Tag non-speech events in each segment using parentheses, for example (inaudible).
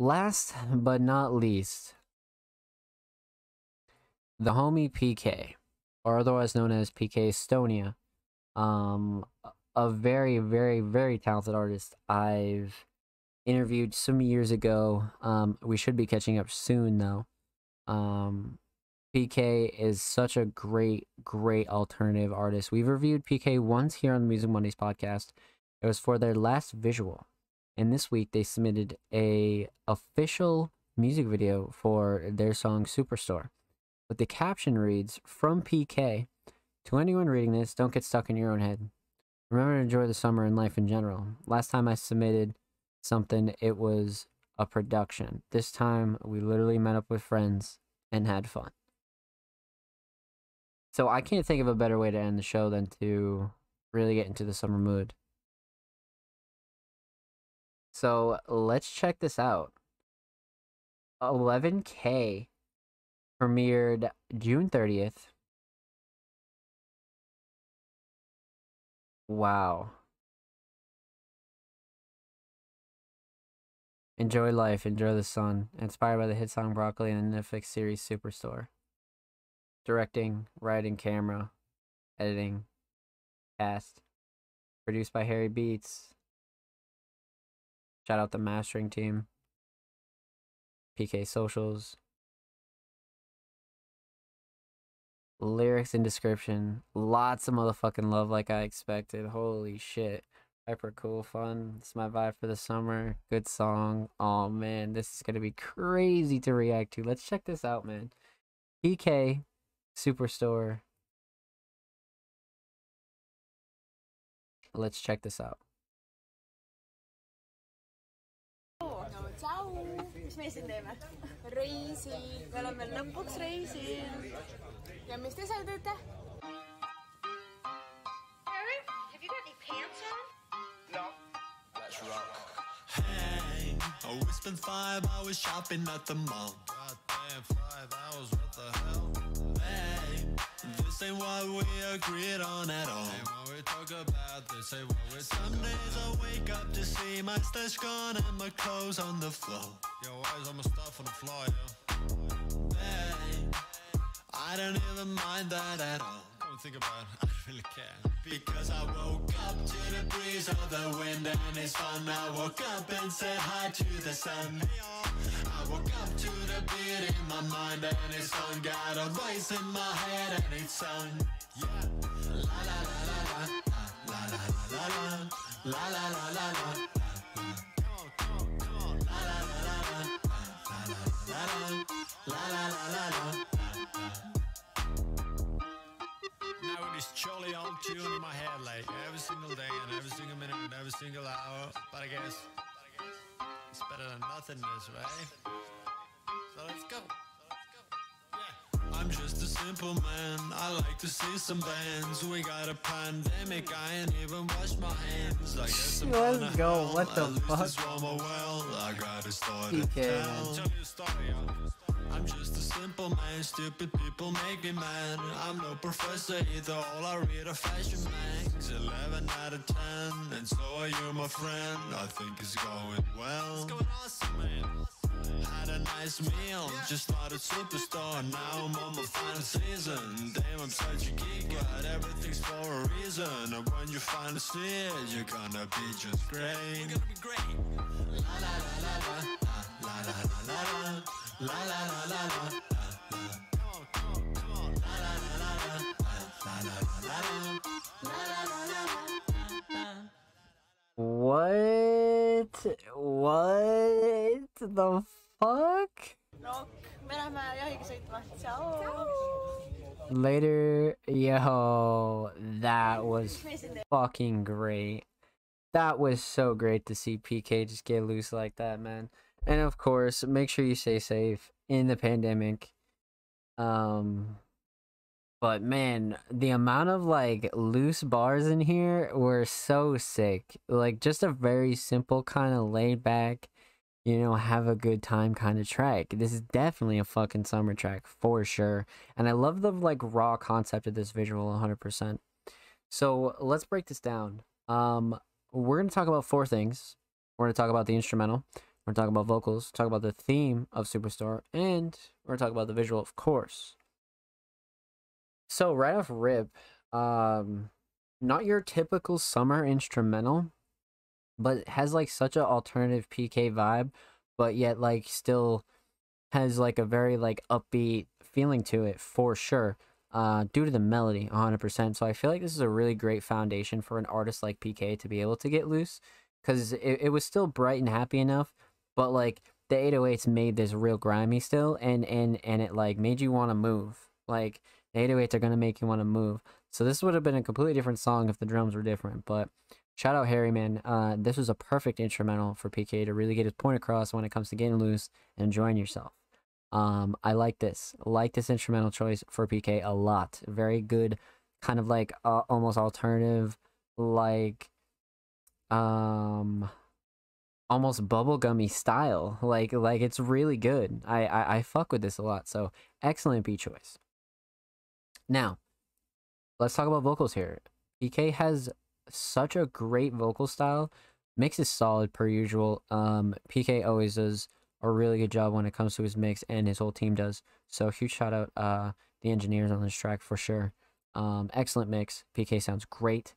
Last but not least, the homie PK, or otherwise known as PK Estonia, um, a very, very, very talented artist. I've interviewed some years ago. Um, we should be catching up soon though. Um, PK is such a great, great alternative artist. We've reviewed PK once here on the Music Mondays podcast. It was for their last visual, and this week they submitted a official music video for their song Superstore. But the caption reads from PK to anyone reading this, don't get stuck in your own head. Remember to enjoy the summer and life in general. Last time I submitted something, it was a production. This time we literally met up with friends and had fun. So I can't think of a better way to end the show than to really get into the summer mood. So let's check this out. 11K premiered June 30th. Wow. Enjoy life, enjoy the sun. Inspired by the hit song Broccoli and the Netflix series Superstore. Directing, writing, camera, editing, cast. Produced by Harry Beats. Shout out the mastering team. PK Socials. Lyrics and description. Lots of motherfucking love like I expected. Holy shit. Hyper cool, fun. It's my vibe for the summer. Good song. Oh man, this is gonna be crazy to react to. Let's check this out, man. PK Superstore. Let's check this out. Mis me siin teeme? reisil, me oleme lõpuks reisil. ja mis te seal teete? Oh, spent five hours shopping at the mall. Goddamn, five hours, what the hell? Hey, this ain't what we agreed on at all. Ain't what we talk about, this ain't what we Some days I wake to see my stash gone and my clothes on the floor. Yo, why is all my stuff on the floor, yo? Hey, I don't even mind that at all. Don't think about it, (laughs) I don't really care. Because I woke up to the breeze of the wind and it's fun. I woke up and said hi to the sun. I woke up to the beat in my mind and it's fun. Got a voice in my head and it's sung. Yeah. La la la la la la la la la la La la la la la. La la la la la. La la la la la. Now it's Charlie old tune in my head like every single day and every single minute and every single hour. But I guess it's better than nothingness, right? So let's go. I'm just a simple man. I like to see some bands. We got a pandemic. I ain't even wash my hands. I guess I'm Let's gonna go. hell. What the fuck? This well. I got a story PK, to man. tell. Tell me a story, yo. I'm just a simple man. Stupid people make me mad. I'm no professor either. All I read are fashion mags. 11 out of 10. And so are you, my friend. I think it's going well. Had a nice meal, just started Superstore Now I'm on my final season Damn, I'm such a geek, but everything's for a reason And when you finally see it, you're gonna be just great We're gonna be great La la la la la La la la la la La la la la la What? What? The fuck? Rock, me läheme jahiga sõitma. tšau. Later, yo, that was mis me siin teeme? fucking great. That was so great to see PK just get loose like that, man. And of course, make sure you stay safe in the pandemic. Um but man, the amount of like loose bars in here were so sick. Like just a very simple kind of laid back, you know, have a good time kind of track. This is definitely a fucking summer track for sure. And I love the like raw concept of this visual 100%. So, let's break this down. Um we're going to talk about four things. We're going to talk about the instrumental. We're going to talk about vocals, talk about the theme of Superstore, and we're going to talk about the visual, of course. So right off rip, um, not your typical summer instrumental, but has like such an alternative PK vibe, but yet like still has like a very like upbeat feeling to it for sure. Uh, due to the melody, 100%. So I feel like this is a really great foundation for an artist like PK to be able to get loose, because it, it was still bright and happy enough, but like the 808s made this real grimy still, and and and it like made you want to move. Like the 808s are gonna make you want to move. So this would have been a completely different song if the drums were different. But shout out Harry, man. Uh, this was a perfect instrumental for PK to really get his point across when it comes to getting loose and enjoying yourself. Um, I like this. Like this instrumental choice for PK a lot. Very good, kind of like uh, almost alternative, like um, almost bubblegummy style. Like like it's really good. I, I I fuck with this a lot. So excellent B choice. Now, let's talk about vocals here. PK has such a great vocal style. Mix is solid per usual. Um, PK always does a really good job when it comes to his mix, and his whole team does. So huge shout out uh the engineers on this track for sure. Um, excellent mix. PK sounds great.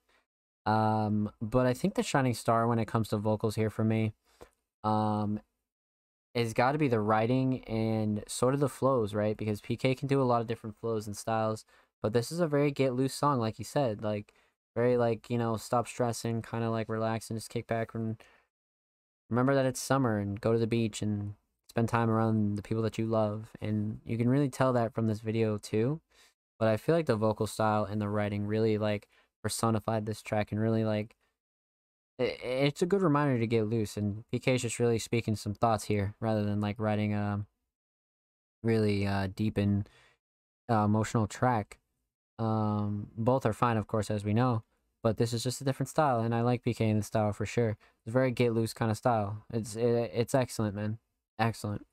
Um, but I think the shining star when it comes to vocals here for me, um, has got to be the writing and sort of the flows, right? Because PK can do a lot of different flows and styles, but this is a very get loose song, like you said, like very like you know stop stressing, kind of like relax and just kick back and remember that it's summer and go to the beach and spend time around the people that you love. And you can really tell that from this video too. But I feel like the vocal style and the writing really like personified this track and really like it, it's a good reminder to get loose and PK is just really speaking some thoughts here rather than like writing a really uh, deep and uh, emotional track. Um, both are fine, of course, as we know, but this is just a different style, and I like PK in the style for sure. It's a very get loose kind of style. It's it, it's excellent, man, excellent.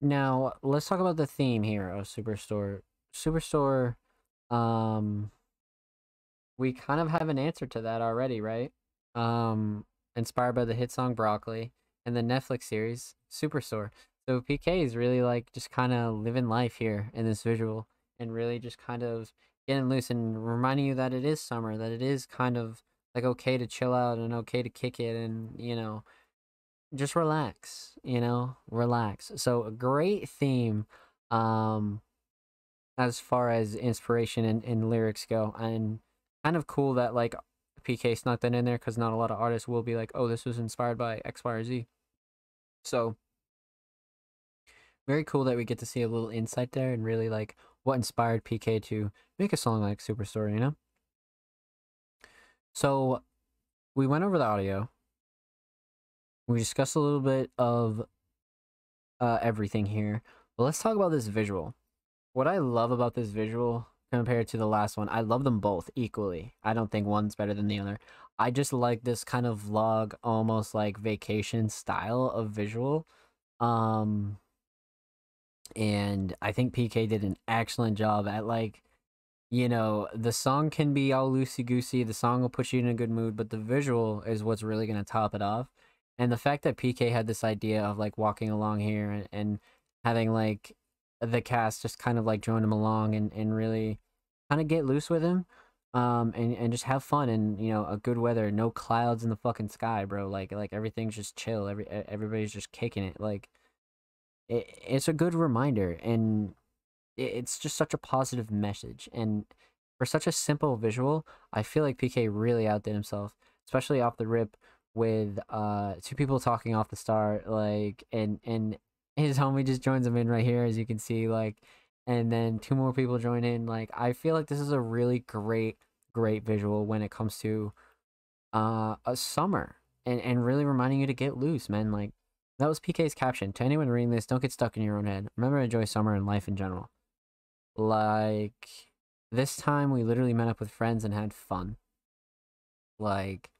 Now let's talk about the theme here of Superstore. Superstore, um, we kind of have an answer to that already, right? Um, inspired by the hit song Broccoli and the Netflix series Superstore. So PK is really like just kind of living life here in this visual and really just kind of getting loose and reminding you that it is summer, that it is kind of like okay to chill out and okay to kick it and, you know, just relax, you know, relax. So a great theme um as far as inspiration and, and lyrics go and kind of cool that like PK snuck that in there because not a lot of artists will be like, oh, this was inspired by X, Y, or Z. So very cool that we get to see a little insight there and really like what inspired PK to make a song like Superstore, you know? So we went over the audio. We discussed a little bit of uh, everything here. But let's talk about this visual. What I love about this visual compared to the last one, I love them both equally. I don't think one's better than the other. I just like this kind of vlog, almost like vacation style of visual. Um, and I think PK did an excellent job at like, you know, the song can be all loosey goosey. The song will put you in a good mood, but the visual is what's really gonna top it off. And the fact that PK had this idea of like walking along here and, and having like the cast just kind of like join him along and, and really kind of get loose with him um and, and just have fun and you know a good weather no clouds in the fucking sky bro like like everything's just chill every everybody's just kicking it like it, it's a good reminder and it's just such a positive message and for such a simple visual i feel like pk really outdid himself especially off the rip with uh two people talking off the start like and and his (laughs) homie just joins him in right here as you can see like and then two more people join in like i feel like this is a really great great visual when it comes to uh a summer and and really reminding you to get loose man like that was PK's caption. To anyone reading this, don't get stuck in your own head. Remember enjoy summer and life in general. Like, this time we literally met up with friends and had fun. Like,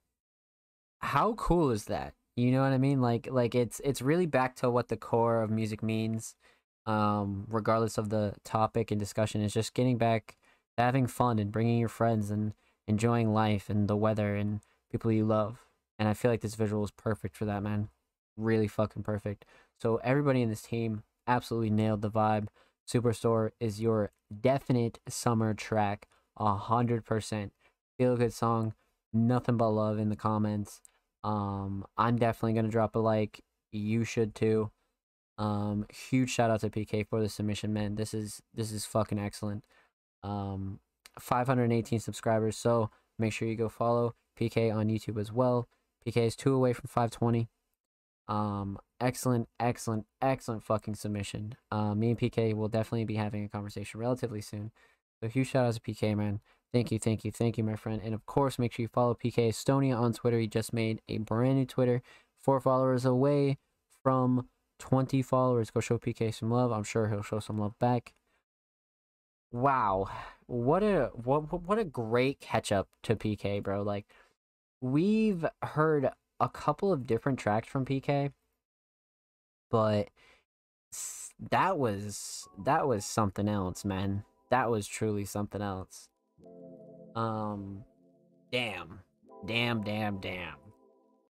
how cool is that? You know what I mean? Like, like it's it's really back to what the core of music means. Um, regardless of the topic and discussion, is just getting back, having fun and bringing your friends and enjoying life and the weather and people you love. And I feel like this visual is perfect for that, man. Really fucking perfect. So everybody in this team absolutely nailed the vibe. Superstore is your definite summer track, a hundred percent. Feel good song, nothing but love in the comments. Um, I'm definitely gonna drop a like. You should too. Um, huge shout out to PK for the submission, man. This is this is fucking excellent. Um, 518 subscribers, so make sure you go follow PK on YouTube as well. PK is two away from 520. Um, excellent, excellent, excellent fucking submission. Uh, me and PK will definitely be having a conversation relatively soon. So huge shout out to PK, man. Thank you, thank you, thank you, my friend. And of course, make sure you follow PK Estonia on Twitter. He just made a brand new Twitter, four followers away from 20 followers. Go show PK some love. I'm sure he'll show some love back. Wow, what a what what- what a great catch up to PK, bro. Like we've heard a couple of different tracks from PK, but that was that was something else, man. That was truly something else. Um damn. Damn, damn, damn.